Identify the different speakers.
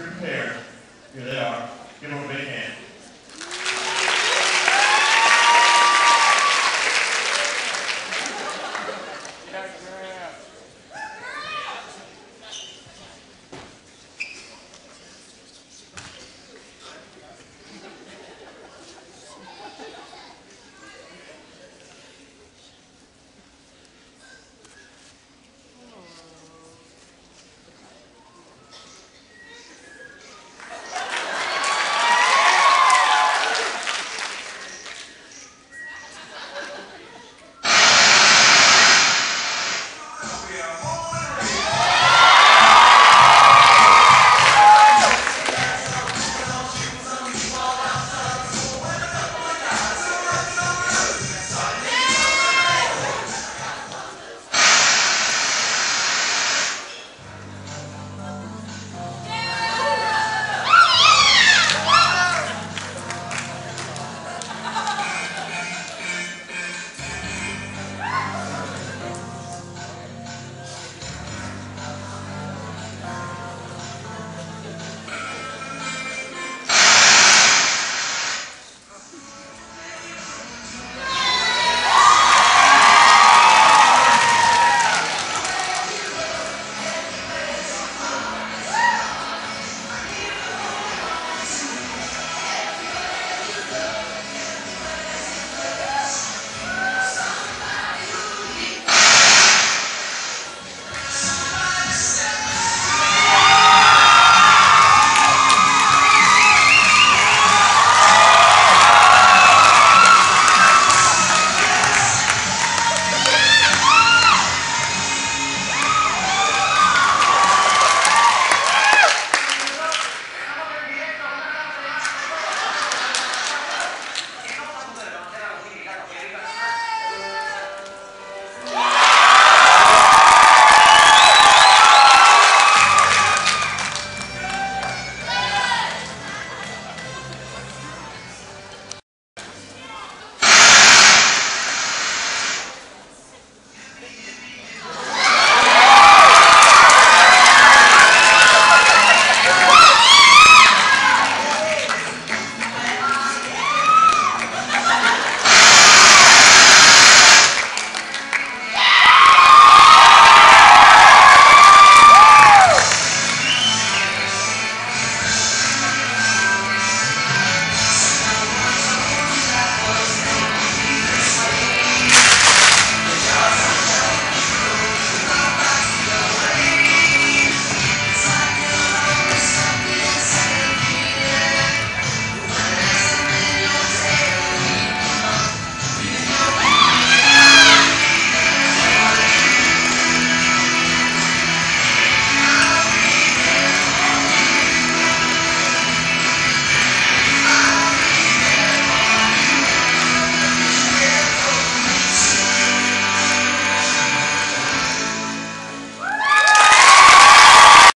Speaker 1: your pair. Here they are. Give them a big hand.